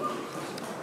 ハハハハ!